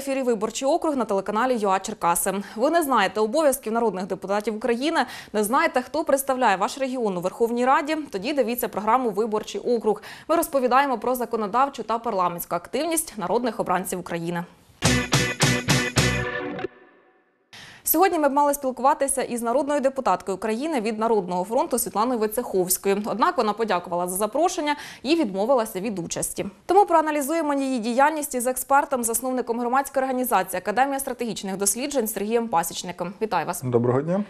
Ефірі Виборчий округ на телеканалі ЮА Черкаси. Ви не знаєте обов'язків народних депутатів України, не знаєте, хто представляє ваш регіон у Верховній Раді. Тоді дивіться програму Виборчий округ. Ми розповідаємо про законодавчу та парламентську активність народних обранців України. Сьогодні ми б мали спілкуватися із народною депутаткою України від Народного фронту Світланою Вицеховською. Однак вона подякувала за запрошення і відмовилася від участі. Тому проаналізуємо її діяльність із експертом, засновником громадської організації Академія стратегічних досліджень Сергієм Пасічником. Вітаю вас. Доброго дня.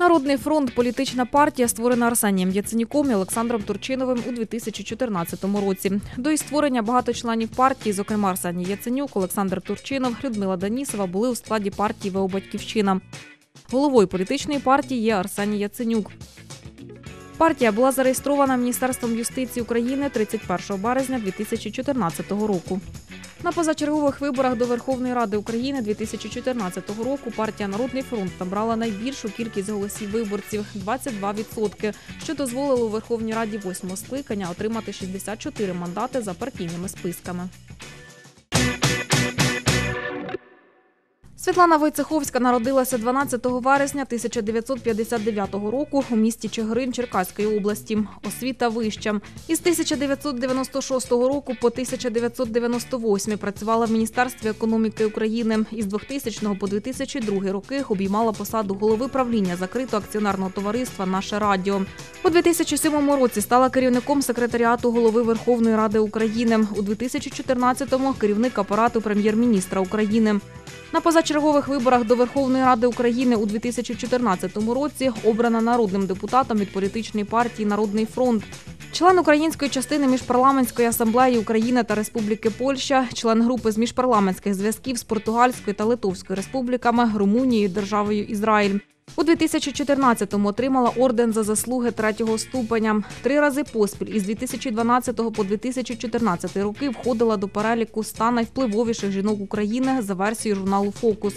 Народний фронт політична партія, створена Арсенієм Яценюком і Олександром Турчиновим у 2014 році. До її створення багато членів партії, зокрема Арсеній Яценюк, Олександр Турчинов, Людмила Данісова, були у складі партії ВО Батьківщина. Головою політичної партії є Арсеній Яценюк. Партія була зареєстрована Міністерством юстиції України 31 березня 2014 року. На позачергових виборах до Верховної Ради України 2014 року партія Народний фронт набрала найбільшу кількість голосів виборців 22%, що дозволило у Верховній Раді восьмого скликання отримати 64 мандати за партійними списками. Світлана Войцеховська народилася 12 вересня 1959 року у місті Чигирин Черкаської області. Освіта вища. Із 1996 року по 1998 працювала в Міністерстві економіки України. Із 2000 по 2002 роки обіймала посаду голови правління закритого акціонерного товариства Наше Радіо. У 2007 році стала керівником секретаріату голови Верховної Ради України. У 2014-му керівник апарату прем'єр-міністра України. На позачергових виборах до Верховної Ради України у 2014 році обрана народним депутатом від політичної партії Народний фронт. Член української частини міжпарламентської асамблеї України та Республіки Польща, член групи з міжпарламентських зв'язків з Португальською та Литовською республіками, Румунією, державою Ізраїль. У 2014-му отримала орден за заслуги третього ступеня. Три рази поспіль із 2012 по 2014 роки входила до переліку ста найвпливовіших жінок України за версією журналу Фокус.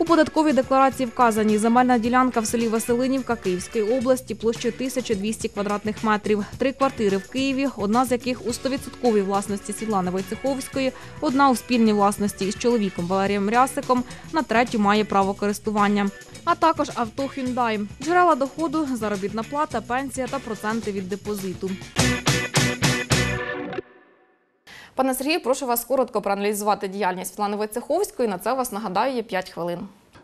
У податковій декларації вказані земельна ділянка в селі Василинівка Київської області площею 1200 квадратних метрів, три квартири в Києві, одна з яких у 100% власності Світлани Войцеховської, одна у спільній власності із чоловіком Валерієм Рясиком, на третю має право користування. А також авто Hyundai. Джерела доходу, заробітна плата, пенсія та проценти від депозиту. Пане Сергію, прошу вас коротко проаналізувати діяльність Світлани Войцеховської. На це у вас нагадаю є 5 хвилин.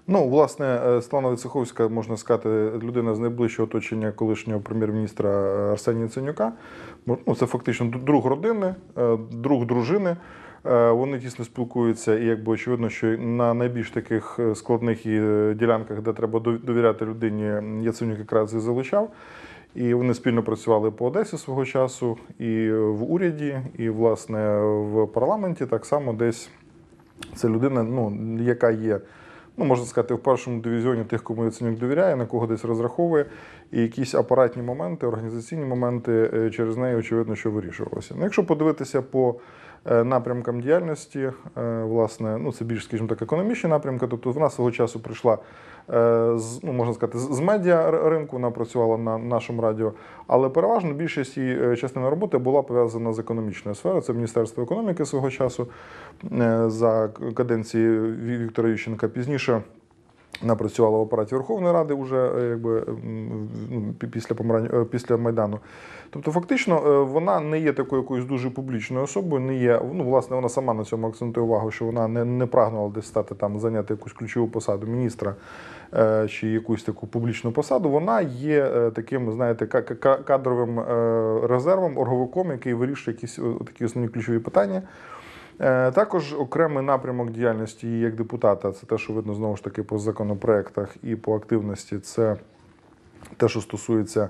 Ну, власне, е, Світлана Вицеховська, можна сказати, людина з найближчого оточення колишнього прем'єр-міністра е, Арсенія Яценюка. Ну, це фактично друг родини, е, друг дружини. Вони тісно спілкуються, і якби очевидно, що на найбільш таких складних ділянках, де треба довіряти людині, Яценюк якраз і залучав. І вони спільно працювали по Одесі свого часу, і в уряді, і власне в парламенті. Так само десь це людина, ну яка є ну можна сказати, в першому дивізіоні тих, кому Яценюк довіряє, на кого десь розраховує, і якісь апаратні моменти, організаційні моменти е, через неї, очевидно, що вирішувалося. Ну, Якщо подивитися по напрямкам діяльності, е, власне, ну це більш, скажімо так, економічні напрямки, тобто вона свого часу прийшла з ну можна сказати, з медіа ринку, вона працювала на нашому радіо, але переважно більшість її частини роботи була пов'язана з економічною сферою. Це Міністерство економіки свого часу за каденції Віктора Ющенка. Пізніше пізніше вона працювала в апараті Верховної Ради вже е, якби ну, після помирання е, після Майдану. Тобто, фактично, е, вона не є такою якоюсь дуже публічною особою, не є. Ну, власне, вона сама на цьому акцентує увагу, що вона не не прагнула десь стати там, зайняти якусь ключову посаду міністра чи якусь таку публічну посаду. Вона є таким, знаєте, кадровим резервом, орговиком, який вирішує якісь такі основні ключові питання. Е, також окремий напрямок діяльності її як депутата це те, що видно знову ж таки по законопроектах і по активності, це те, що стосується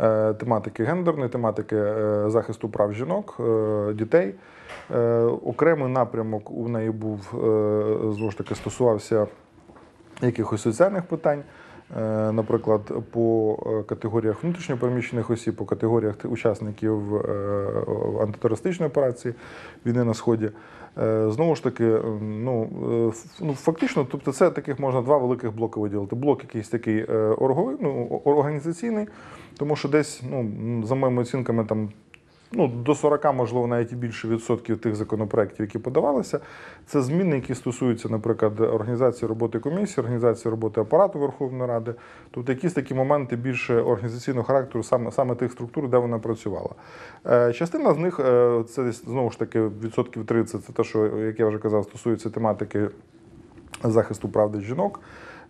е, тематики гендерної, тематики е, захисту прав жінок, дітей. Окремий напрямок у неї був знову ж таки стосувався якихось соціальних питань. Е, наприклад, по е, категоріях внутрішньопереміщених осіб, по категоріях учасників е, антитерористичної операції війни на сході. Знову ж таки, ну ну фактично, тобто, це таких можна два великих блоки виділити. Блок якийсь такий орговий, ну, організаційний, тому що десь, ну за моїми оцінками, там ну, до 40, можливо, навіть і більше відсотків тих законопроєктів, які подавалися, це зміни, які стосуються, наприклад, організації роботи комісії, організації роботи апарату Верховної Ради, тобто якісь такі моменти більше організаційного характеру, саме, саме тих структур, де вона працювала. Е, Частина з них е, це знову ж таки відсотків 30, це те, що, як я вже казав, стосується тематики захисту прав жінок.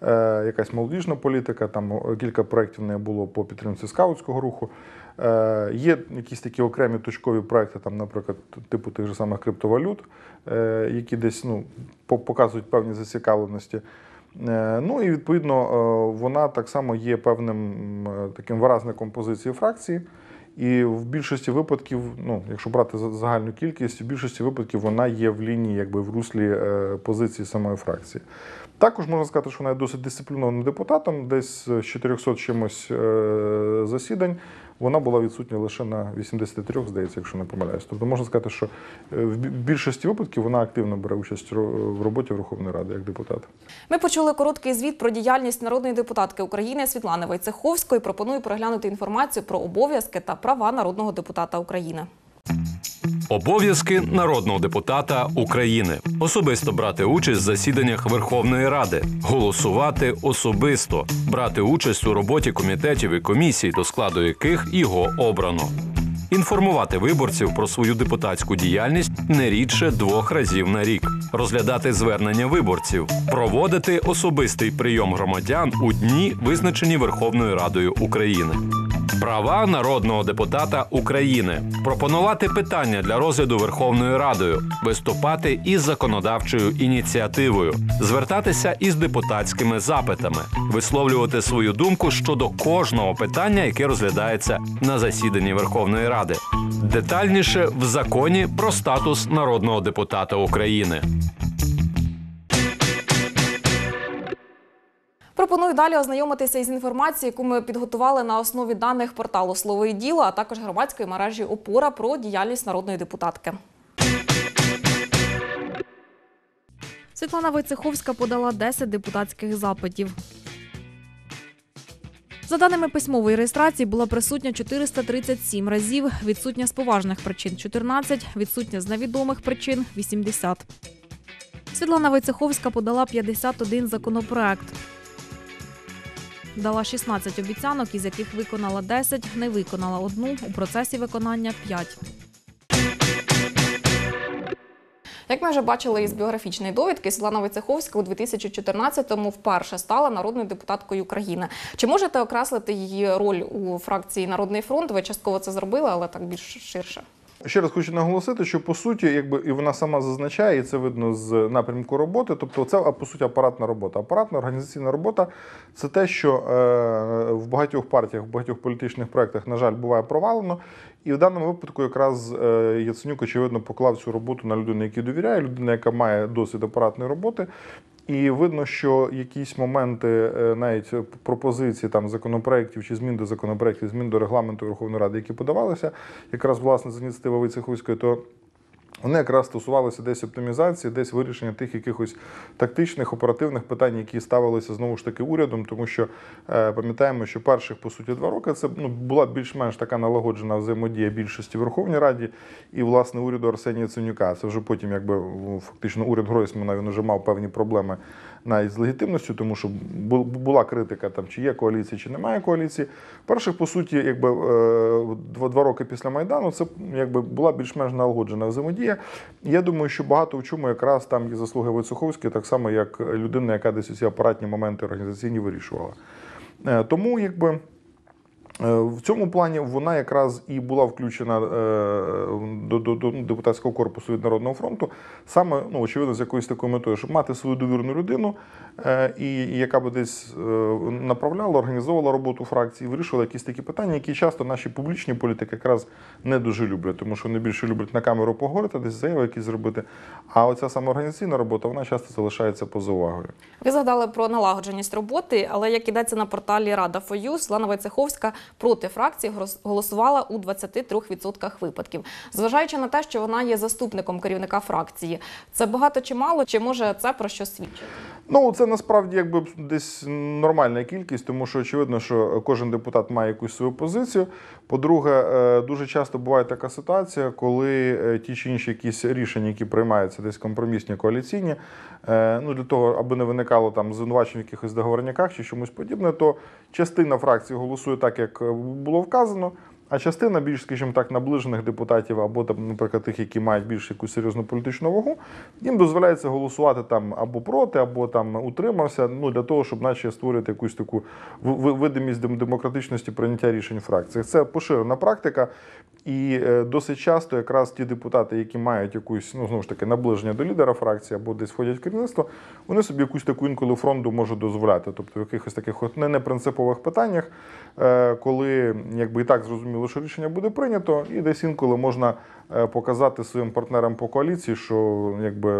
Е, якась молодіжна політика, там кілька проєктів в неї було по підтримці скаутського руху. Е, є якісь такі окремі точкові проекти, там, наприклад, типу тих же самих криптовалют, е, які десь ну, показують певні зацікавленості. Ну і відповідно вона так само є певним таким виразником позиції фракції. І в більшості випадків, ну якщо брати за- загальну кількість, в більшості випадків вона є в лінії, якби в руслі е, позиції самої фракції. Також можна сказати, що вона є досить дисциплінованим депутатом, десь з 400 чимось е, засідань. Вона була відсутня лише на 83, здається, якщо не помиляюсь. Тобто можна сказати, що е, в більшості випадків вона активно бере участь в роботі Верховної Ради як депутат. Ми почули короткий звіт про діяльність народної депутатки України Світлани Войцеховської. Пропоную переглянути інформацію про обов'язки та права народного депутата України. Обов'язки народного депутата України. Особисто брати участь в засіданнях Верховної Ради, голосувати особисто, брати участь у роботі комітетів і комісій, до складу яких його обрано. Інформувати виборців про свою депутатську діяльність не рідше двох разів на рік, розглядати звернення виборців, проводити особистий прийом громадян у дні, визначені Верховною Радою України. Права народного депутата України пропонувати питання для розгляду Верховною Радою, виступати із законодавчою ініціативою, звертатися із депутатськими запитами, висловлювати свою думку щодо кожного питання, яке розглядається на засіданні Верховної Ради. Детальніше в законі про статус народного депутата України. Пропоную далі ознайомитися із інформацією, яку ми підготували на основі даних порталу Слово і діло, а також громадської мережі Опора про діяльність народної депутатки. Світлана Войцеховська подала 10 депутатських запитів. За даними письмової реєстрації, була присутня 437 разів, відсутня з поважних причин 14, відсутня з невідомих причин 80. Світлана Войцеховська подала 51 законопроект. Дала 16 обіцянок, із яких виконала 10, не виконала одну, у процесі виконання 5. Як ми вже бачили із біографічної довідки, Світлана Войцеховська у 2014-му вперше стала народною депутаткою України. Чи можете окреслити її роль у фракції Народний фронт? Ви частково це зробили, але так більш ширше. Ще раз хочу наголосити, що по суті, якби і вона сама зазначає, і це видно з напрямку роботи. Тобто, це по суті апаратна робота. Апаратна організаційна робота це те, що е, в багатьох партіях, в багатьох політичних проєктах, на жаль, буває провалено. І в даному випадку якраз е, Яценюк, очевидно, поклав цю роботу на людину, якій довіряє, людина, яка має досвід апаратної роботи. І видно, що якісь моменти, е, навіть пропозиції там законопроєктів чи змін до законопроєктів, змін до регламенту Верховної Ради, які подавалися, якраз власне з ініціативи Войцеховської, то вони якраз стосувалися десь оптимізації, десь вирішення тих якихось тактичних, оперативних питань, які ставилися знову ж таки урядом, тому що е, пам'ятаємо, що перших по суті два роки це ну, була більш-менш така налагоджена взаємодія більшості Верховній Раді і власне уряду Арсенія Ценюка. Це вже потім, якби фактично уряд Гройсмана він вже мав певні проблеми навіть з легітимністю, тому що була критика там, чи є коаліція, чи немає коаліції. Перших, по суті, якби е, два, роки після Майдану це якби була більш-менш налагоджена взаємодія. Я думаю, що багато в чому якраз там є заслуги Войцеховської, так само як людина, яка десь усі апаратні моменти організаційні вирішувала. Е, Тому якби. Е, В цьому плані вона якраз і була включена е, до, до, до депутатського корпусу від Народного фронту, саме ну, очевидно, з якоюсь такою метою, щоб мати свою довірну людину, е, і, яка би десь направляла, організовувала роботу фракції, вирішувала якісь такі питання, які часто наші публічні політики якраз не дуже люблять, тому що вони більше люблять на камеру поговорити, десь заяви якісь зробити. А оця саме організаційна робота, вона часто залишається поза увагою. Ви згадали про налагодженість роботи, але як ідеться на порталі Рада Фою, Світлана Войцеховська проти фракції голосувала у 23% випадків. Зважаючи на те, що вона є заступником керівника фракції, це багато чи мало, чи може це про що свідчить? Ну, це насправді якби десь нормальна кількість, тому що очевидно, що кожен депутат має якусь свою позицію. По-друге, е, дуже часто буває така ситуація, коли е, ті чи інші якісь рішення, які приймаються десь компромісні коаліційні, е, ну для того, аби не виникало там звинувачень в якихось договорняках чи чомусь подібне, то частина фракції голосує так, як е, було вказано. А частина більш, скажімо так, наближених депутатів або там, наприклад, тих, які мають більш якусь серйозну політичну вагу, їм дозволяється голосувати там або проти, або там утримався. Ну для того, щоб наче створити якусь таку ви- ви- видимість демократичності прийняття рішень фракції. Це поширена практика, і е, досить часто якраз ті депутати, які мають якусь ну знову ж таки наближення до лідера фракції або десь входять в керівництво, вони собі якусь таку інколи фронту можуть дозволяти. Тобто в якихось таких от не непринципових питаннях, е, коли якби і так зрозуміло, що рішення буде прийнято, і десь інколи можна е, показати своїм партнерам по коаліції, що якби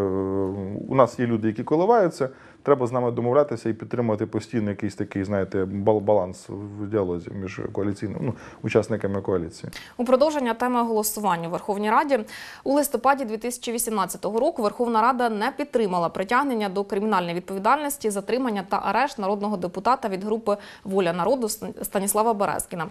у нас є люди, які коливаються. Треба з нами домовлятися і підтримувати постійно якийсь такий, знаєте, бал- баланс в діалозі між коаліційними ну, учасниками коаліції. У продовження теми голосування у Верховній Раді у листопаді 2018 року Верховна Рада не підтримала притягнення до кримінальної відповідальності, затримання та арешт народного депутата від групи Воля народу Станіслава Березкіна.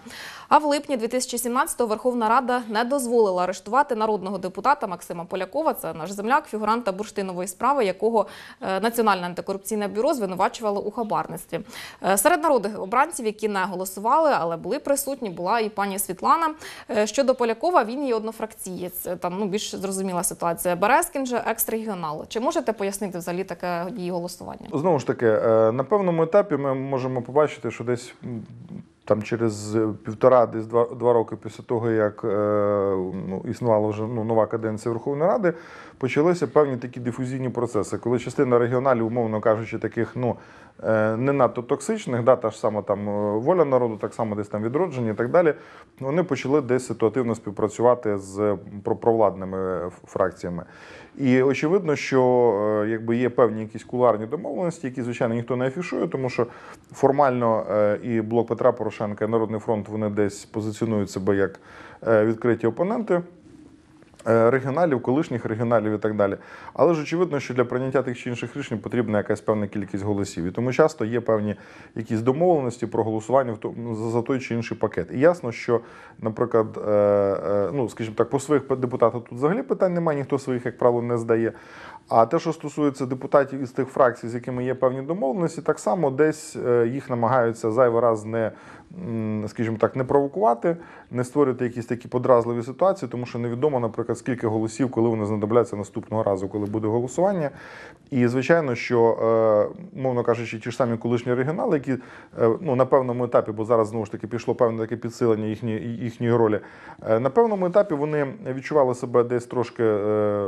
А в липні 2017-го Верховна Рада не дозволила арештувати народного депутата Максима Полякова. Це наш земляк, фігуранта бурштинової справи, якого е, Національне антикорупційне бюро звинувачувало у хабарництві. Е, Серед народних обранців, які не голосували, але були присутні, була і пані Світлана. Е, Щодо Полякова, він є однофракцієць. Там ну більш зрозуміла ситуація. Березкін же екс-регіонал. Чи можете пояснити взагалі таке її голосування? Знову ж таки, е, на певному етапі ми можемо побачити, що десь там через півтора, десь два, два роки після того, як е, ну, існувала вже ну, нова каденція Верховної Ради, почалися певні такі дифузійні процеси, коли частина регіоналів, умовно кажучи, таких ну е, не надто токсичних, да, та ж сама там е, воля народу, так само десь там відродження і так далі, вони почали десь ситуативно співпрацювати з провладними фракціями. І очевидно, що е, якби є певні якісь куларні домовленості, які, звичайно, ніхто не афішує, тому що формально е, і блок Петра Порошенка, і Народний фронт вони десь позиціонують себе як е, відкриті опоненти. Е, Регіоналів, колишніх регіоналів і так далі. Але ж очевидно, що для прийняття тих чи інших рішень потрібна якась певна кількість голосів. І тому часто є певні якісь домовленості про голосування за- за той чи інший пакет. І ясно, що, наприклад, е, е, ну скажімо так, по своїх депутатах тут взагалі питань немає, ніхто своїх, як правило, не здає. А те, що стосується депутатів із тих фракцій, з якими є певні домовленості, так само десь е, їх намагаються зайвий раз не, скажімо так, не провокувати, не створити якісь такі подразливі ситуації, тому що невідомо, наприклад, скільки голосів, коли вони знадобляться наступного разу, коли буде голосування. І звичайно, що, е, мовно кажучи, ті ж самі колишні регіонали, які е, ну, на певному етапі, бо зараз знову ж таки пішло певне таке підсилення їхні, їхньої ролі. На певному етапі вони відчували себе десь трошки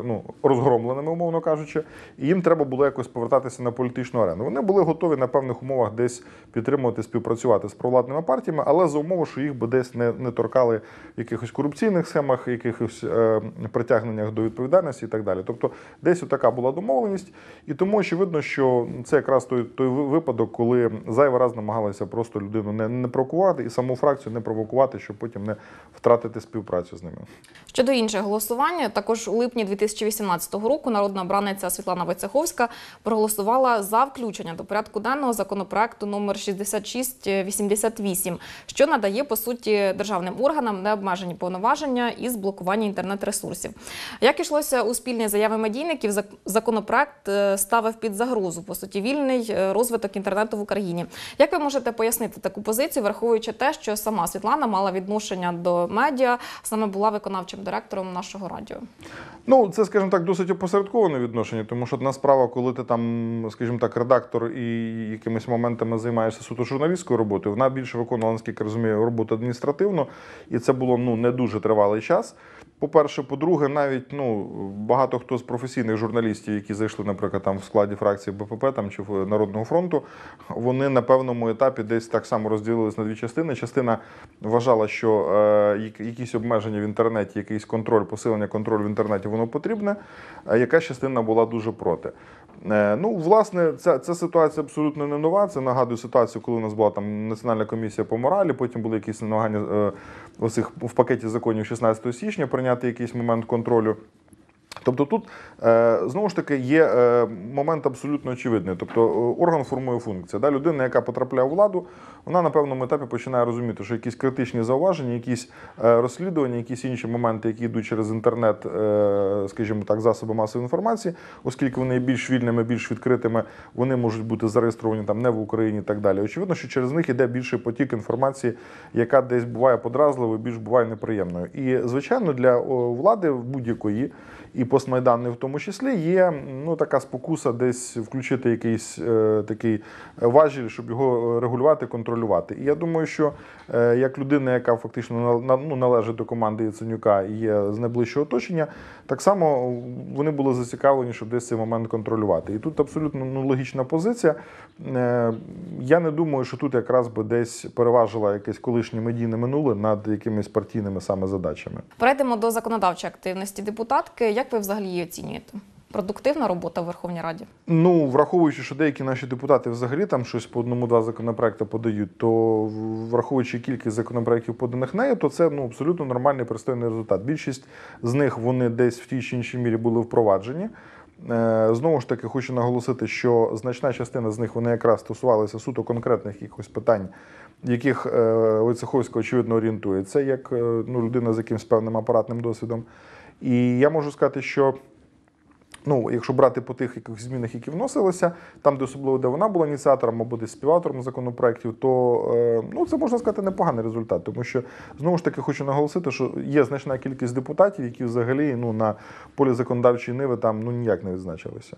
ну, розгромленими, умовно кажучи, і їм треба було якось повертатися на політичну арену. Вони були готові на певних умовах десь підтримувати, співпрацювати з провладними партіями, але за умови, що їх би десь не, не торкали в якихось корупційних схемах, якихось е, притягненнях до відповідальності і так далі. Тобто, десь така була домовленість, і тому очевидно, що це якраз той, той випадок, коли зайвий раз намагалися просто людину не, не провокувати і саму фракцію не провокувати, щоб потім не втратити співпрацю з ними. Щодо інших голосувань, також у липні 2018 року народна обраниця Світлана Войцеховська проголосувала за включення до порядку денного законопроекту номер 6688, що надає по суті державним органам необмежені повноваження із блокування інтернет-ресурсів. Як ішлося у спільній заяві медійників, законопроект е, ставив під загрозу по суті вільний е, розвиток інтернету в Україні. Як ви можете пояснити таку позицію, враховуючи те, що сама Світлана мала відношення до медіа, саме була виконавчим директором нашого радіо? Ну, це, скажімо так, досить опосередковане відношення, тому що одна справа, коли ти там, скажімо так, редактор і якимись моментами займаєшся суто журналістською роботою, вона більше виконувала, наскільки розумію, роботу адміністративну, і це було ну не дуже тривалий час. По-перше, по-друге, навіть ну багато хто з професійних журналістів, які зайшли, наприклад, там в складі фракції БПП там чи Народного фронту, вони на певному етапі десь так само розділились на дві частини. Частина вважала, що е, якісь обмеження в інтернеті, якийсь контроль, посилення контролю в інтернеті, воно потрібне. А яка частина була дуже проти. Е, Ну, власне, ця, ця ситуація абсолютно не нова. Це нагадую ситуацію, коли у нас була там національна комісія по моралі, потім були якісь намагання е, в пакеті законів 16 січня прийняти якийсь момент контролю. Тобто тут е, знову ж таки є е, момент абсолютно очевидний. Тобто е, орган формує функцію. Да? Людина, яка потрапляє у владу, вона на певному етапі починає розуміти, що якісь критичні зауваження, якісь розслідування, якісь інші моменти, які йдуть через інтернет, скажімо так, засоби масової інформації, оскільки вони є більш вільними, більш відкритими, вони можуть бути зареєстровані там не в Україні і так далі. Очевидно, що через них іде більший потік інформації, яка десь буває подразливою, більш буває неприємною. І звичайно, для влади будь-якої і постмайданної в тому числі є ну така спокуса десь включити якийсь е, такий важіль, щоб його регулювати, контролювати. І я думаю, що е, як людина, яка фактично на- ну, належить до команди Яценюка і є з найближчого оточення, так само вони були зацікавлені, щоб десь цей момент контролювати. І тут абсолютно ну, логічна позиція. Е, я не думаю, що тут якраз би десь переважило якесь колишнє медійне минуле над якимись партійними саме задачами. Перейдемо до законодавчої активності депутатки. Як ви взагалі її оцінюєте? Продуктивна робота в Верховній Раді? Ну, враховуючи, що деякі наші депутати взагалі там щось по одному-два законопроекти подають, то враховуючи кількість законопроєктів поданих нею, то це ну, абсолютно нормальний пристойний результат. Більшість з них вони десь в тій чи іншій мірі були впроваджені. Е, Знову ж таки, хочу наголосити, що значна частина з них вони якраз стосувалися суто конкретних якихось питань, яких е, Войцеховська, очевидно, орієнтується, як е, ну, людина з якимсь певним апаратним досвідом. І я можу сказати, що Ну, якщо брати по тих якихось змінах, які вносилися, там, де особливо де вона була ініціатором або десь співавтором законопроєктів, то е, ну, це можна сказати непоганий результат. Тому що знову ж таки хочу наголосити, що є значна кількість депутатів, які взагалі ну, на полі законодавчої ниви там ну, ніяк не відзначилися.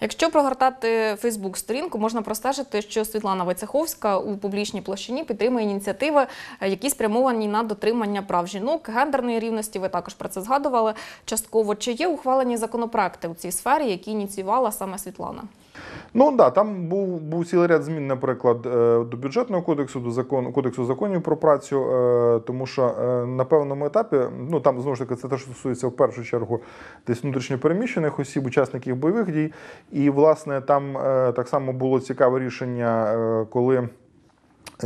Якщо прогортати Фейсбук сторінку, можна простежити, що Світлана Войцеховська у публічній площині підтримує ініціативи, е, які спрямовані на дотримання прав жінок, гендерної рівності. Ви також про це згадували частково. Чи є ухвалені законопроекти у цій сфері, які ініціювала саме Світлана? Ну да, там був, був цілий ряд змін, наприклад, е, до бюджетного кодексу, до закону кодексу законів про працю, е, тому що е, на певному етапі, ну там знову ж таки, це те, що стосується в першу чергу десь внутрішньопереміщених осіб, учасників бойових дій. І власне там так само було цікаве рішення, коли.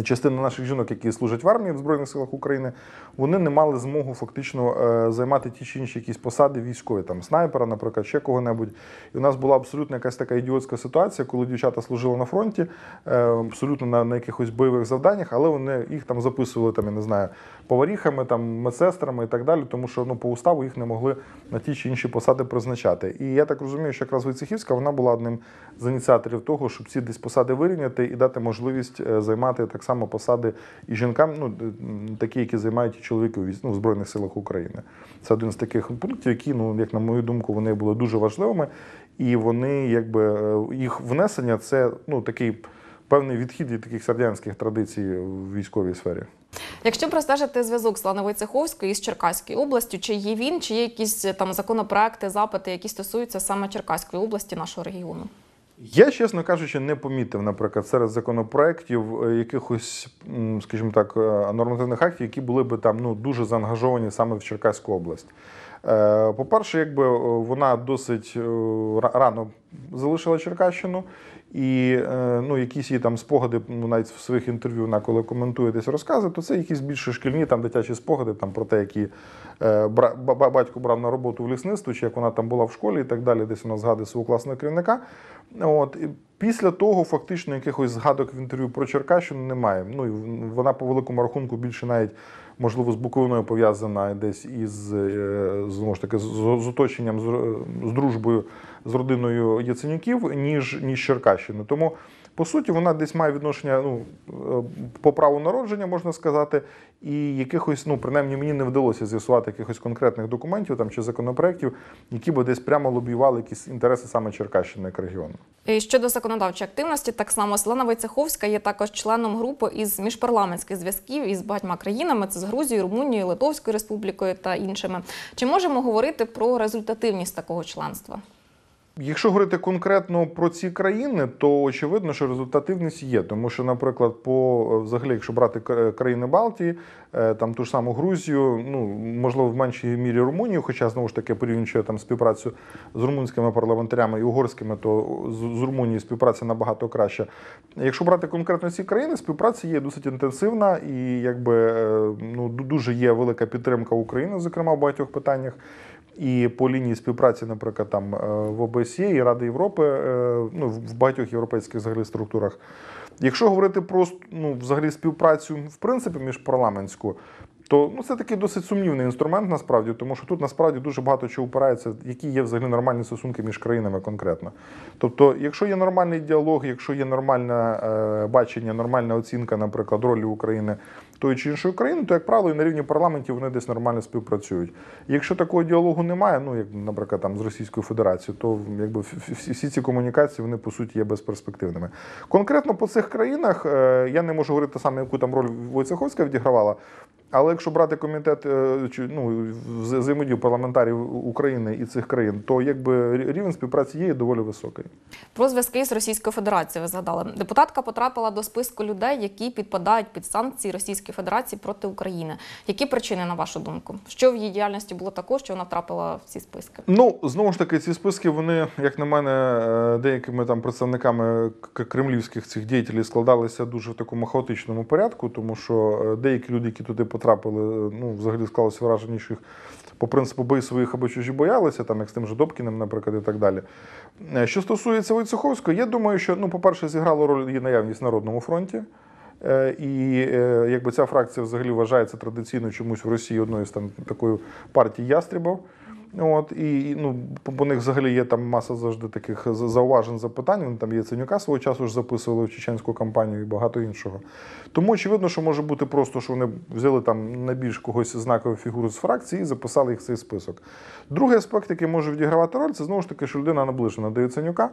Частина наших жінок, які служать в армії в Збройних силах України, вони не мали змогу фактично е, займати ті чи інші якісь посади військові, там снайпера, наприклад, ще кого-небудь. І у нас була абсолютно якась така ідіотська ситуація, коли дівчата служили на фронті, е, абсолютно на, на якихось бойових завданнях, але вони їх там записували, там, я не знаю, поваріхами, там, медсестрами і так далі, тому що ну, по уставу їх не могли на ті чи інші посади призначати. І я так розумію, що якраз Войцехівська вона була одним з ініціаторів того, щоб ці десь посади вирівняти і дати можливість е, займати так само посади і жінкам, ну такі, які займають чоловіки ну, в Збройних силах України. Це один з таких пунктів, які, ну як на мою думку, вони були дуже важливими, і вони, якби е, їх внесення, це ну такий певний відхід від таких радянських традицій в військовій сфері. Якщо простежити зв'язок Світлани Войцеховської з Черкаською областю, чи є він, чи є якісь е, там законопроекти, запити, які стосуються саме Черкаської області, нашого регіону? Я, чесно кажучи, не помітив, наприклад, серед законопроєктів е, якихось, скажімо так, е, нормативних актів, які були би там ну, дуже заангажовані саме в Черкаську область. Е, По-перше, якби вона досить рано залишила Черкащину, і е, ну, якісь її там спогади, ну, навіть в своїх інтерв'ю, вона коли коментує десь розкази, то це якісь більше шкільні там дитячі спогади там, про те, які е, батько брав на роботу в лісництво, чи як вона там була в школі і так далі, десь вона згадує свого класного керівника. От, і після того фактично якихось згадок в інтерв'ю про Черкащину немає. Ну, і вона по великому рахунку більше навіть, можливо, з Буковиною пов'язана десь із, е, знову ж таки, з, оточенням, з, з дружбою з родиною Яценюків, ніж, ніж Черкащини. Тому, по суті, вона десь має відношення ну, е, по праву народження, можна сказати, і якихось, ну, принаймні, мені не вдалося з'ясувати якихось конкретних документів там, чи законопроєктів, які би десь прямо лобіювали якісь інтереси саме Черкащини як регіону. І щодо законодавчої активності, так само Світлана Войцеховська є також членом групи із міжпарламентських зв'язків із багатьма країнами: це з Грузією, Румунією, Литовською республікою та іншими. Чи можемо говорити про результативність такого членства? Якщо говорити конкретно про ці країни, то очевидно, що результативність є. Тому що, наприклад, по е, взагалі, якщо брати країни Балтії, е, там ту ж саму Грузію, ну можливо, в меншій мірі Румунію, хоча знову ж таки порівнюючи там співпрацю з румунськими парламентарями і угорськими, то з, Румунією співпраця набагато краща. Якщо брати конкретно ці країни, співпраця є досить інтенсивна і якби е, ну дуже є велика підтримка України, зокрема в багатьох питаннях. І по лінії співпраці, наприклад, там е, в ОБСЄ і Ради Європи, е, ну в багатьох європейських взагалі структурах. Якщо говорити про ну, взагалі співпрацю в принципі міжпарламентську, то ну, це такий досить сумнівний інструмент насправді, тому що тут насправді дуже багато чого впирається, які є взагалі нормальні стосунки між країнами конкретно. Тобто, якщо є нормальний діалог, якщо є нормальне е, бачення, нормальна оцінка, наприклад, ролі України тої чи іншої країни, то, як правило, і на рівні парламентів вони десь нормально співпрацюють. Якщо такого діалогу немає, ну як, наприклад, там з Російською Федерацією, то якби всі ці комунікації вони по суті є безперспективними. Конкретно по цих країнах е, я не можу говорити саме, яку там роль Войцеховська відігравала. Але якщо брати комітет е, ну вза- взаємодію парламентарів України і цих країн, то якби рівень співпраці є і доволі високий. Про зв'язки з Російською Федерацією ви згадали. Депутатка потрапила до списку людей, які підпадають під санкції Російської Федерації проти України. Які причини, на вашу думку? Що в її діяльності було такого, що вона втрапила в ці списки? Ну знову ж таки, ці списки вони, як на мене, е, деякими там представниками кремлівських цих діятелів складалися дуже в такому хаотичному порядку, тому що е, деякі люди, які туди потрапили, е, ну взагалі склалося враження, що їх по принципу бої своїх або чужі боялися, там як з тим же Добкіним, наприклад, і так далі. Е, Що стосується Войцеховського, я думаю, що ну, по-перше, зіграло роль її наявність на народному фронті. Е, І е, якби ця фракція взагалі вважається традиційно чомусь в Росії одною з там такою партій ястрібов. От і ну по, них взагалі є там маса завжди таких зауважень, запитань. Вони там Яценюка свого часу ж записували в чеченську кампанію і багато іншого. Тому очевидно, що може бути просто, що вони взяли там найбільш когось знакову фігуру з фракції і записали їх в цей список. Другий аспект, який може відігравати роль, це знову ж таки, що людина наближена до Яценюка.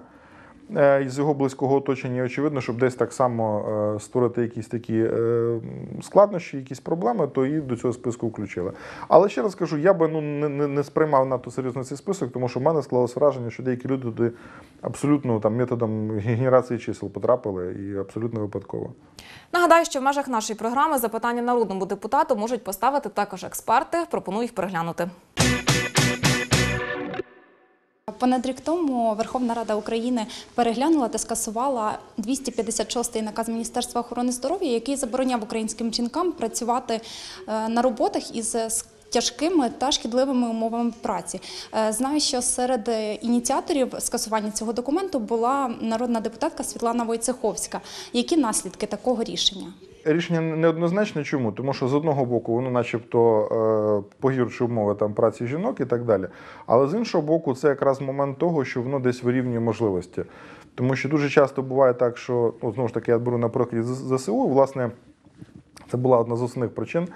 Е, Із його близького оточення, очевидно, щоб десь так само е, створити якісь такі е, складнощі, якісь проблеми, то її до цього списку включили. Але ще раз кажу, я би ну не, не, сприймав надто серйозно цей список, тому що в мене склалося враження, що деякі люди туди абсолютно там методом генерації чисел потрапили і абсолютно випадково. Нагадаю, що в межах нашої програми запитання народному депутату можуть поставити також експерти. Пропоную їх переглянути. Понад рік тому Верховна Рада України переглянула та скасувала 256-й наказ Міністерства охорони здоров'я, який забороняв українським жінкам працювати е, на роботах із тяжкими та шкідливими умовами праці. Е, Знаю, що серед е, ініціаторів скасування цього документу була народна депутатка Світлана Войцеховська. Які наслідки такого рішення? Рішення неоднозначне. Чому? Тому що з одного боку воно, начебто, е, погіршує умови там праці жінок і так далі. Але з іншого боку, це якраз момент того, що воно десь вирівнює можливості. Тому що дуже часто буває так, що ну, знову ж таки я беру на приклад з- ЗСУ. Власне, це була одна з основних причин,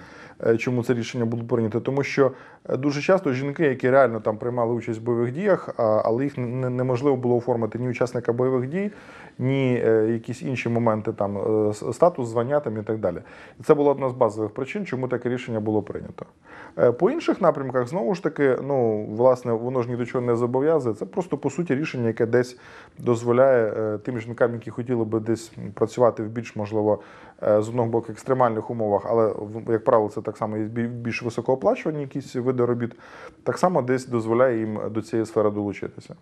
е, чому це рішення було прийнято. Тому що е, дуже часто жінки, які реально там приймали участь в бойових діях, але їх неможливо було оформити ні учасника бойових дій, ні е, якісь інші моменти, там е, статус, звання там і так далі. Це була одна з базових причин, чому таке рішення було прийнято. Е, По інших напрямках, знову ж таки, ну власне, воно ж ні до чого не зобов'язує. Це просто по суті рішення, яке десь дозволяє тим жінкам, які хотіли би десь працювати в більш можливо з одного боку екстремальних умовах, але як правило, це так само є більш високооплачувані якісь види робіт, так само десь дозволяє їм до цієї сфери долучитися.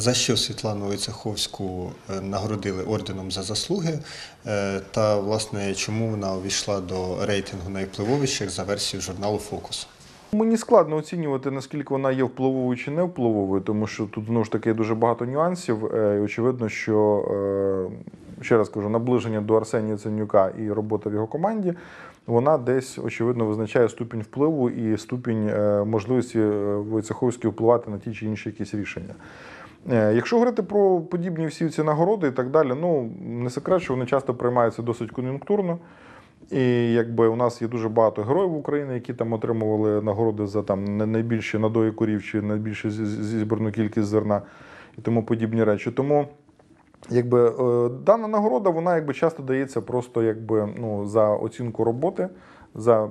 За що Світлану Войцеховську е, нагородили орденом за заслуги, е, та власне чому вона увійшла до рейтингу найвпливовіших за версією журналу Фокус? Мені складно оцінювати, наскільки вона є впливовою чи не впливовою, тому що тут знову ж таки дуже багато нюансів. е, І очевидно, що ще раз кажу, наближення до Арсенія Ценюка і робота в його команді. Вона десь очевидно визначає ступінь впливу і ступінь можливості Войцеховської впливати на ті чи інші якісь рішення. Е, Якщо говорити про подібні всі ці нагороди і так далі, ну не секрет, що вони часто приймаються досить кон'юнктурно. І якби у нас є дуже багато героїв України, які там отримували нагороди за там найбільші надої корів чи зі- зібрану кількість зерна і тому подібні речі. Тому якби е, дана нагорода, вона якби часто дається просто якби ну за оцінку роботи, за м,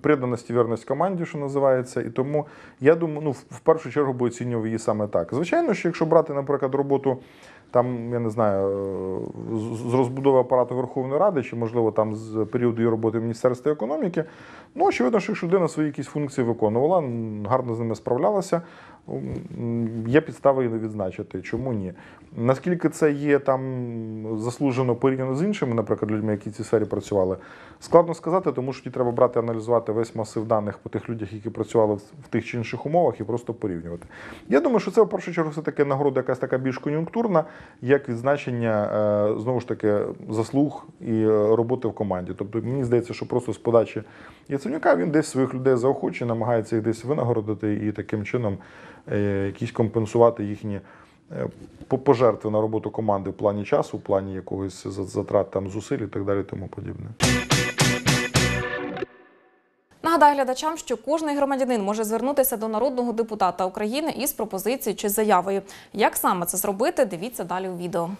преданість і вірність команді, що називається. І тому я думаю, ну в першу чергу би оцінював її саме так. Звичайно, що якщо брати, наприклад, роботу. Там, я не знаю, з- розбудови апарату Верховної Ради, чи, можливо, там з періоду її роботи в Міністерстві економіки. Ну, очевидно, що людина свої якісь функції виконувала, гарно з ними справлялася, є підстави її відзначити. Чому ні? Наскільки це є там заслужено порівняно з іншими, наприклад, людьми, які в цій сфері працювали, складно сказати, тому що тоді треба брати, аналізувати весь масив даних по тих людях, які працювали в тих чи інших умовах, і просто порівнювати. Я думаю, що це в першу чергу все-таки нагорода якась така більш кон'юнктурна, як відзначення е, знову ж таки заслуг і е, роботи в команді. Тобто мені здається, що просто з подачі Яценюка він десь своїх людей заохочує, намагається їх десь винагородити і таким чином якісь компенсувати їхні. е, Пожертви на роботу команди в плані часу, в плані якогось затрат там зусиль і так далі, тому подібне. Нагадаю глядачам, що кожний громадянин може звернутися до народного депутата України із пропозицією чи заявою. Як саме це зробити, дивіться далі у відео.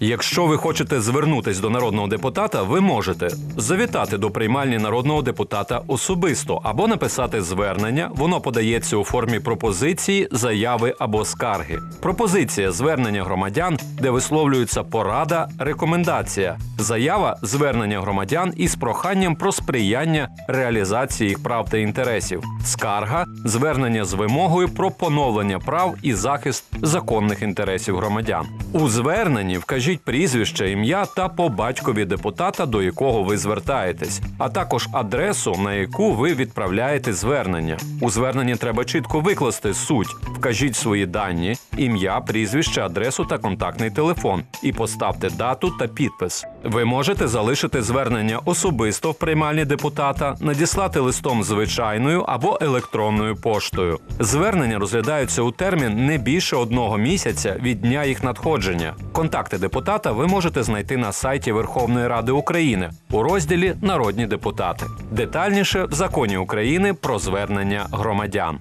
Якщо ви хочете звернутись до народного депутата, ви можете завітати до приймальні народного депутата особисто або написати звернення. Воно подається у формі пропозиції, заяви або скарги. Пропозиція звернення громадян, де висловлюється порада, рекомендація. Заява звернення громадян із проханням про сприяння реалізації їх прав та інтересів. Скарга звернення з вимогою про поновлення прав і захист законних інтересів громадян. У зверненні вкажіть прізвище, ім'я та по батькові депутата, до якого ви звертаєтесь, а також адресу, на яку ви відправляєте звернення. У зверненні треба чітко викласти суть. Вкажіть свої дані, ім'я, прізвище, адресу та контактний телефон і поставте дату та підпис. Ви можете залишити звернення особисто в приймальні депутата, надіслати листом звичайною або електронною поштою. Звернення розглядаються у термін не більше одного місяця від дня їх надходження. Контакти депутата ви можете знайти на сайті Верховної Ради України у розділі Народні депутати. Детальніше в законі України про звернення громадян.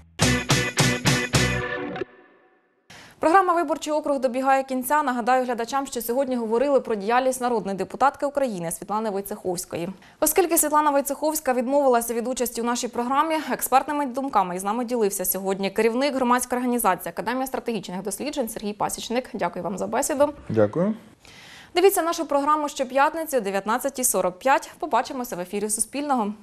Програма Виборчий округ добігає кінця. Нагадаю глядачам, що сьогодні говорили про діяльність народної депутатки України Світлани Войцеховської. Оскільки Світлана Войцеховська відмовилася від участі у нашій програмі, експертними думками із нами ділився сьогодні керівник громадської організації Академія стратегічних досліджень Сергій Пасічник. Дякую вам за бесіду. Дякую. Дивіться нашу програму щоп'ятниці о 19.45. Побачимося в ефірі Суспільного.